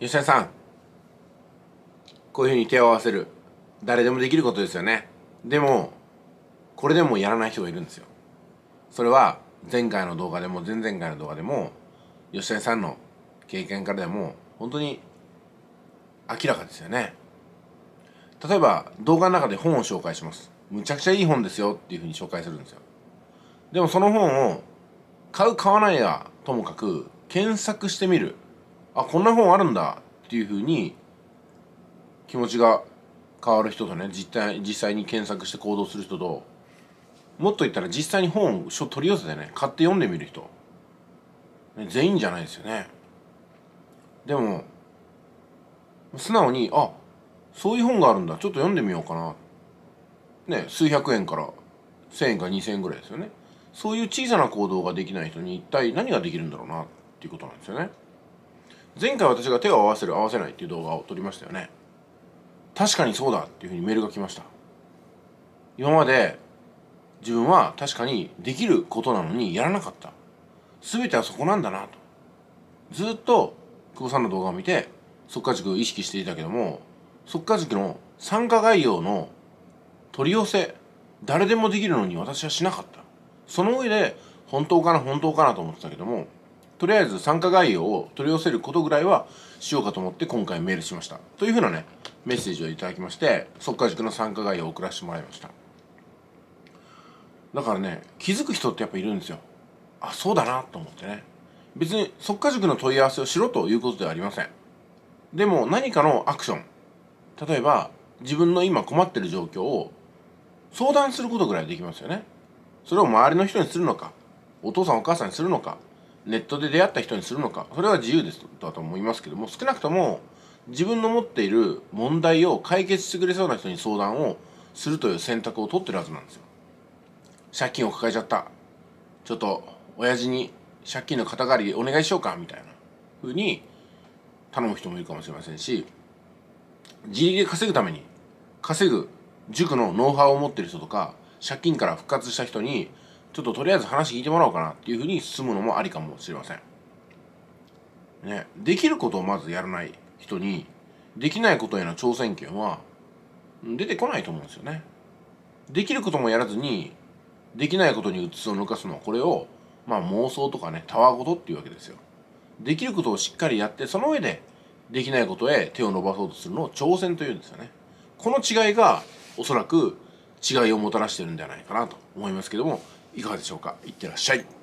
吉田さんこういうふうに手を合わせる誰でもできることですよね。でもこれでもやらない人がいるんですよ。それは前回の動画でも前々回の動画でも吉田さんの経験からでも本当に明らかですよね。例えば動画の中で本を紹介します。むちゃくちゃいい本ですよっていうふうに紹介するんですよ。でもその本を買う買わないやともかく検索してみる。あこんな本あるんだっていうふうに気持ちが変わる人とね実際実際に検索して行動する人ともっと言ったら実際に本を取り寄せてね買って読んでみる人、ね、全員じゃないですよね。でも素直にあそういう本があるんだちょっと読んでみようかな。ね数百円から1,000円か2,000円ぐらいですよね。そういう小さな行動ができない人に一体何ができるんだろうなっていうことなんですよね。前回私が手を合わせる合わせないっていう動画を撮りましたよね。確かにそうだっていうふうにメールが来ました。今まで自分は確かにできることなのにやらなかった。全てはそこなんだなと。ずっと久保さんの動画を見て速稼塾を意識していたけども速稼塾の参加概要の取り寄せ誰でもできるのに私はしなかった。その上で本当かな本当かなと思ってたけどもとりあえず参加概要を取り寄せることぐらいはしようかと思って今回メールしました。というふうなねメッセージをいただきまして速稼塾の参加概要を送らせてもらいました。だからね気づく人ってやっぱいるんですよ。あそうだなと思ってね。別に速稼塾の問い合わせをしろということではありません。でも何かのアクション。例えば自分の今困ってる状況を相談することぐらいできますよね。それを周りの人にするのかお父さんお母さんにするのかネットで出会った人にするのか。それは自由ですだと思いますけども。少なくとも自分の持っている問題を解決してくれそうな人に相談をするという選択を取ってるはずなんですよ。借金を抱えちゃった。ちょっと親父に借金の肩代わりお願いしようかみたいなふうに頼む人もいるかもしれませんし自力で稼ぐために稼ぐ塾のノウハウを持ってる人とか借金から復活した人にちょっととりあえず話聞いてもらおうかなっていうふうに進むのもありかもしれません。ね、できることをまずやらない人にできないことへの挑戦権は出てこないと思うんですよね。できることもやらずにできないことにうつを抜かすのはこれをまあ妄想とかねたわごとっていうわけですよ。できることをしっかりやってその上でできないことへ手を伸ばそうとするのを挑戦というんですよね。この違いがおそらく違いをもたらしてるんではないかなと思いますけどもいかがでしょうか？いってらっしゃい。